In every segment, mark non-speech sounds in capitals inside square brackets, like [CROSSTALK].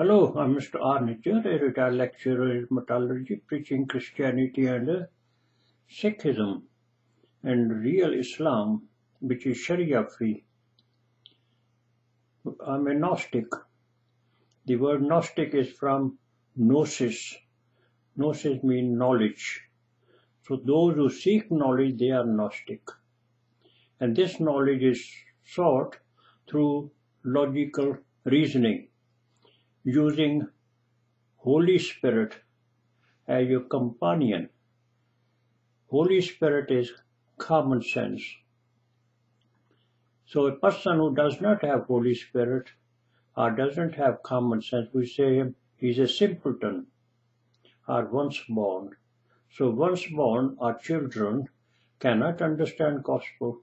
Hello, I'm Mr. Arnicher, a retired lecturer in metallurgy, preaching Christianity and Sikhism and real Islam, which is Sharia free. I'm a Gnostic. The word Gnostic is from Gnosis. Gnosis means knowledge. So those who seek knowledge, they are Gnostic. And this knowledge is sought through logical reasoning using Holy Spirit as your companion. Holy Spirit is common sense. So a person who does not have Holy Spirit or doesn't have common sense, we say he's a simpleton or once born. So once born our children cannot understand gospel.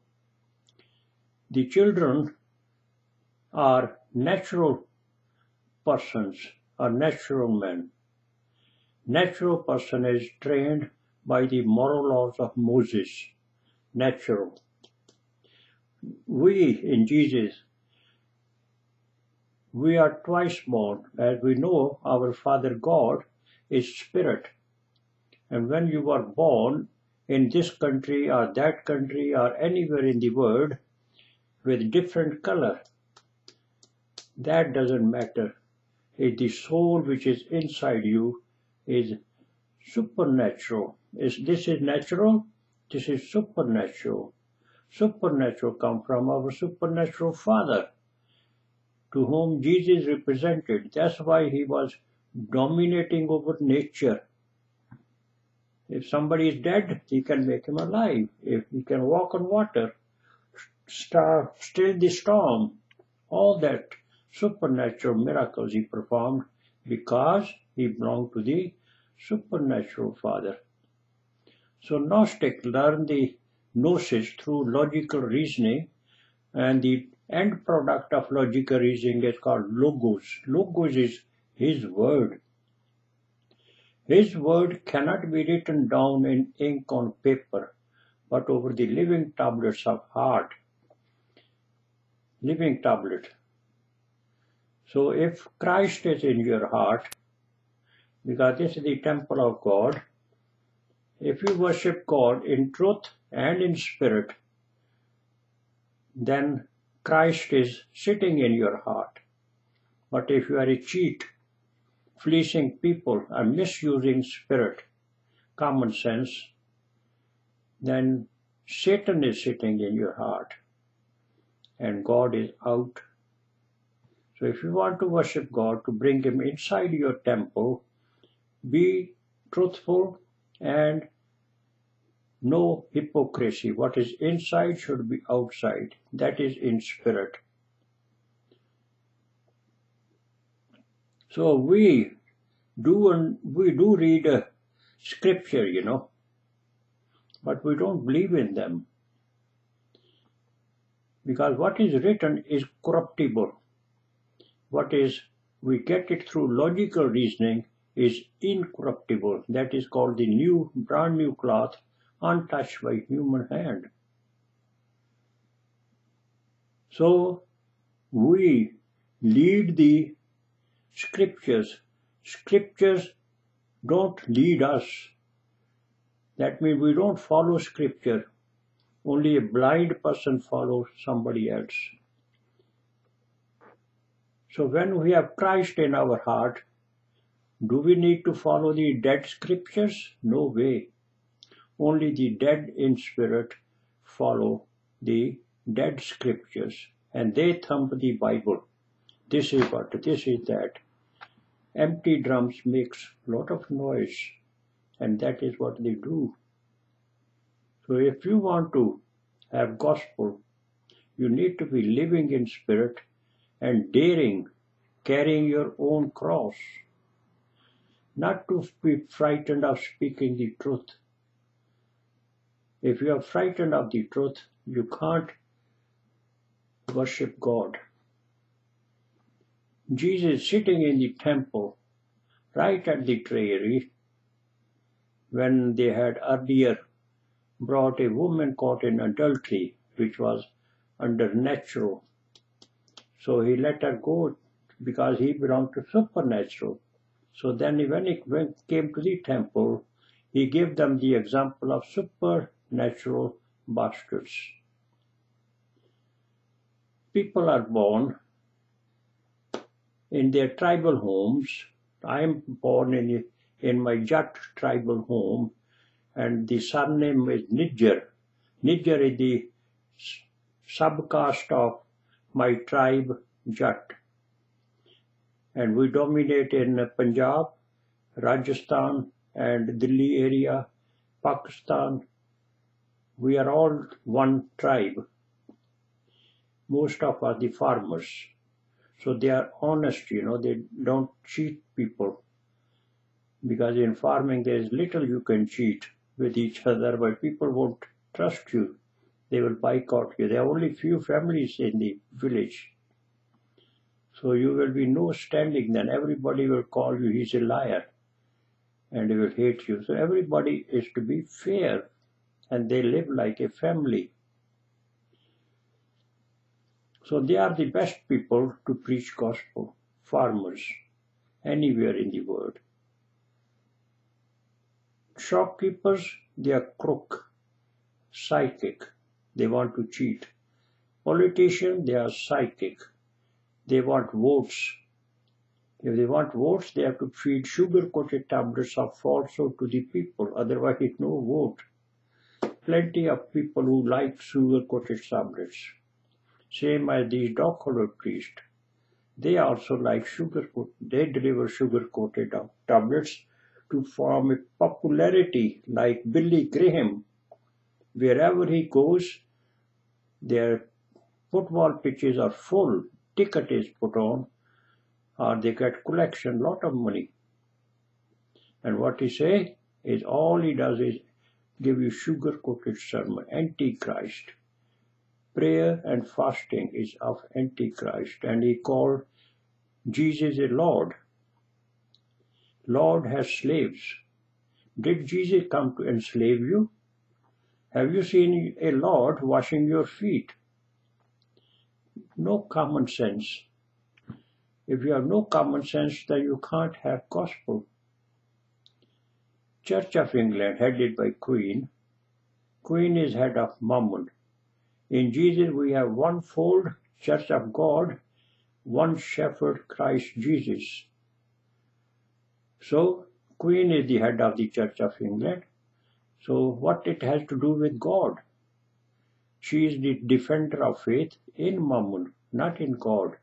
The children are natural persons are natural men. Natural person is trained by the moral laws of Moses. Natural. We in Jesus, we are twice born. As we know, our Father God is spirit. And when you are born in this country or that country or anywhere in the world with different color, that doesn't matter the soul which is inside you is supernatural. Is this is natural? This is supernatural. Supernatural come from our supernatural Father, to whom Jesus represented. That's why he was dominating over nature. If somebody is dead, he can make him alive. If he can walk on water, star, still the storm, all that supernatural miracles he performed because he belonged to the supernatural Father. So Gnostic learned the gnosis through logical reasoning and the end product of logical reasoning is called logos. Logos is his word. His word cannot be written down in ink on paper, but over the living tablets of heart. Living tablet. So if Christ is in your heart, because this is the temple of God, if you worship God in truth and in spirit, then Christ is sitting in your heart. But if you are a cheat, fleecing people and misusing spirit, common sense, then Satan is sitting in your heart and God is out so if you want to worship God, to bring Him inside your temple, be truthful and no hypocrisy. What is inside should be outside. That is in spirit. So we do and we do read a scripture, you know, but we don't believe in them because what is written is corruptible what is we get it through logical reasoning is incorruptible. That is called the new, brand new cloth, untouched by human hand. So we lead the scriptures. Scriptures don't lead us. That means we don't follow scripture. Only a blind person follows somebody else. So when we have Christ in our heart, do we need to follow the dead scriptures? No way. Only the dead in spirit follow the dead scriptures and they thump the Bible. This is what, this is that. Empty drums makes lot of noise and that is what they do. So if you want to have gospel, you need to be living in spirit and daring, carrying your own cross, not to be frightened of speaking the truth. If you are frightened of the truth, you can't worship God. Jesus sitting in the temple, right at the treasury, when they had earlier brought a woman caught in adultery, which was under natural so he let her go because he belonged to supernatural. So then when he came to the temple, he gave them the example of supernatural bastards. People are born in their tribal homes. I am born in, in my Jat tribal home, and the surname is Nijjhar. Nijjhar is the subcaste of my tribe Jat. And we dominate in Punjab, Rajasthan, and Delhi area, Pakistan. We are all one tribe. Most of us the farmers. So they are honest, you know, they don't cheat people. Because in farming there is little you can cheat with each other, but people won't trust you. They will boycott you. There are only few families in the village. So you will be no standing then. Everybody will call you, he's a liar. And they will hate you. So everybody is to be fair. And they live like a family. So they are the best people to preach gospel. Farmers. Anywhere in the world. Shopkeepers, they are crook. Psychic they want to cheat. Politicians, they are psychic. They want votes. If they want votes, they have to feed sugar-coated tablets of falsehood to the people. Otherwise, it's no vote. Plenty of people who like sugar-coated tablets. Same as these dog-collar priests. They also like sugar-coated. They deliver sugar-coated tablets to form a popularity like Billy Graham. Wherever he goes, their football pitches are full, ticket is put on, or they get collection, lot of money. And what he say is all he does is give you sugar-coated sermon, Antichrist. Prayer and fasting is of Antichrist, and he called Jesus a Lord. Lord has slaves. Did Jesus come to enslave you? Have you seen a Lord washing your feet? No common sense. If you have no common sense, then you can't have gospel. Church of England, headed by Queen. Queen is head of Mammon. In Jesus, we have one fold, Church of God, one shepherd, Christ Jesus. So, Queen is the head of the Church of England. So what it has to do with God? She is the defender of faith in Mammon, not in God.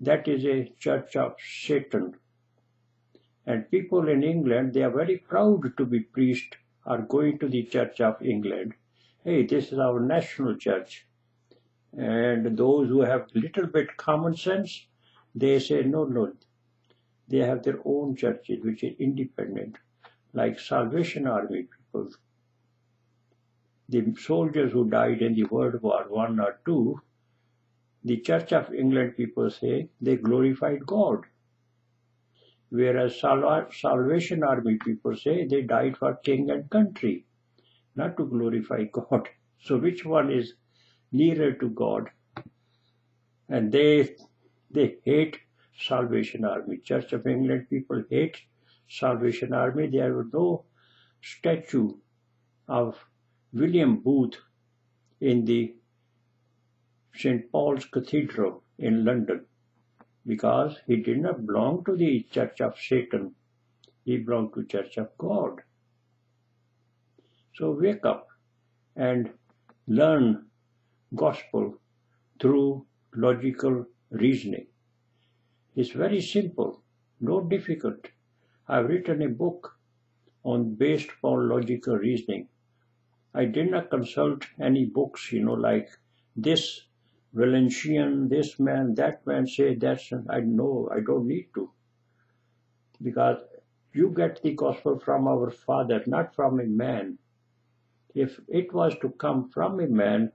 That is a church of Satan. And people in England, they are very proud to be priests, are going to the Church of England. Hey, this is our national church. And those who have little bit common sense, they say, no, no. They have their own churches, which is independent like Salvation Army people. The soldiers who died in the World War One or Two, the Church of England people say they glorified God. Whereas Salvation Army people say they died for king and country, not to glorify God. [LAUGHS] So which one is nearer to God? And they they hate Salvation Army. Church of England people hate Salvation Army, there was no statue of William Booth in the St. Paul's Cathedral in London because he did not belong to the Church of Satan. He belonged to Church of God. So wake up and learn gospel through logical reasoning. It's very simple, no difficult. I've written a book on based upon logical reasoning. I did not consult any books, you know, like this Valencian, this man, that man say that. I know I don't need to. Because you get the gospel from our Father, not from a man. If it was to come from a man,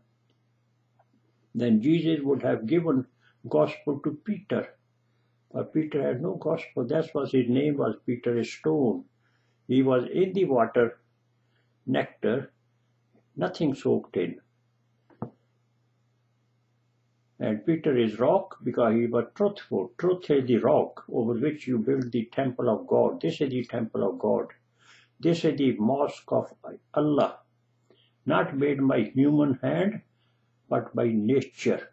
then Jesus would have given gospel to Peter. But Peter had no gospel. That's why his name was Peter stone. He was in the water, nectar, nothing soaked in. And Peter is rock because he was truthful. Truth is the rock over which you build the temple of God. This is the temple of God. This is the mosque of Allah, not made by human hand, but by nature.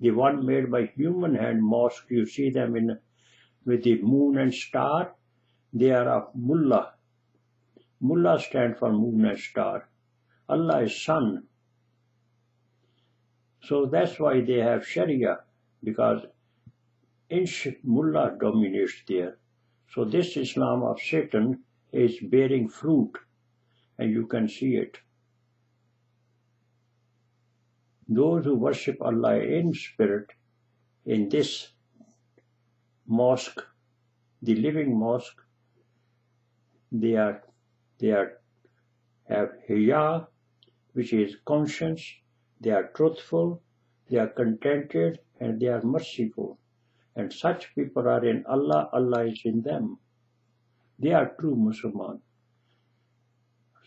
The one made by human hand mosque, you see them in with the moon and star, they are of mullah. Mullah stand for moon and star. Allah is sun. So that's why they have Sharia, because Insh Mullah dominates there. So this Islam of Satan is bearing fruit, and you can see it. Those who worship Allah in spirit, in this mosque, the living mosque, they are they are have haya, which is conscience, they are truthful, they are contented, and they are merciful. And such people are in Allah, Allah is in them. They are true Muslims.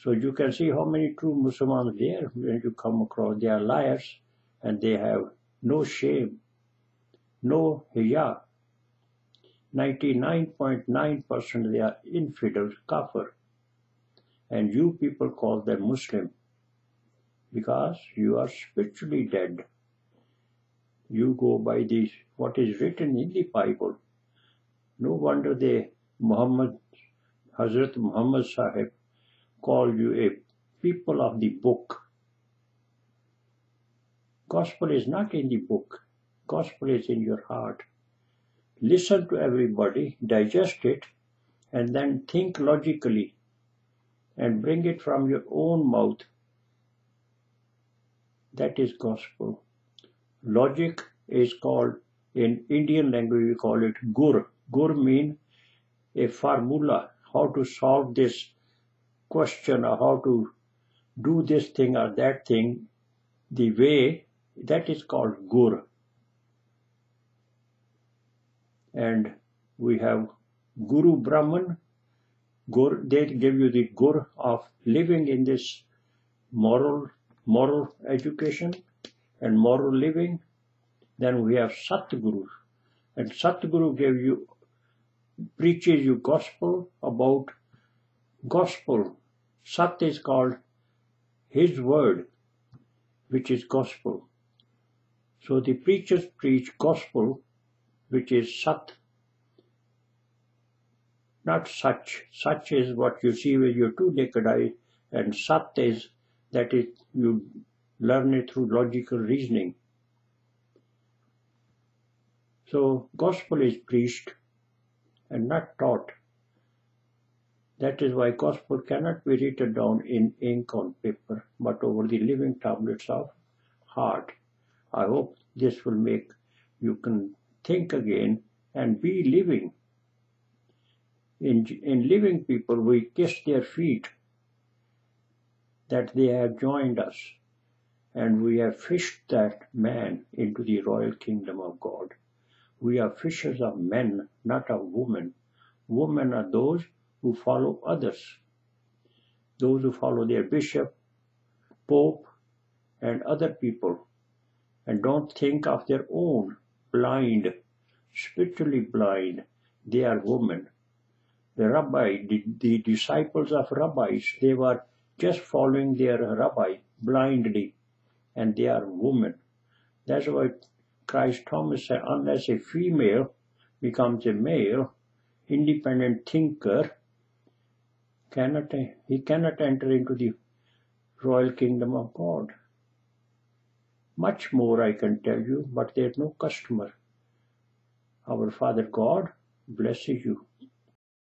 So you can see how many true Muslims there when you come across. They are liars and they have no shame, no hijab. 99.9% they are infidels, kafir. And you people call them Muslim because you are spiritually dead. You go by this, what is written in the Bible. No wonder they, Muhammad, Hazrat Muhammad Sahib, call you a people of the book. Gospel is not in the book. Gospel is in your heart. Listen to everybody, digest it, and then think logically and bring it from your own mouth that is gospel. Logic is called, in Indian language we call it gur. Gur mean a formula, how to solve this question or how to do this thing or that thing the way, that is called gur. And we have Guru Brahman, Gur, they give you the gur of living in this moral moral education and moral living. Then we have Satguru. And Satguru gave you, preaches you gospel about gospel. Sat is called his word, which is gospel. So the preachers preach gospel, which is Sat, not such. Such is what you see with your two naked eyes, and Sat is that is you learn it through logical reasoning. So gospel is preached and not taught. That is why gospel cannot be written down in ink on paper, but over the living tablets of heart. I hope this will make you can think again and be living. In, in living people, we kiss their feet that they have joined us, and we have fished that man into the royal kingdom of God. We are fishers of men, not of women. Women are those who follow others, those who follow their bishop, pope, and other people, and don't think of their own blind, spiritually blind. They are women. The rabbi, the, the disciples of rabbis, they were just following their rabbi blindly, and they are women. That's why Christ Thomas said, unless a female becomes a male, independent thinker, cannot he cannot enter into the royal kingdom of God. Much more I can tell you, but there's no customer. Our Father God blesses you.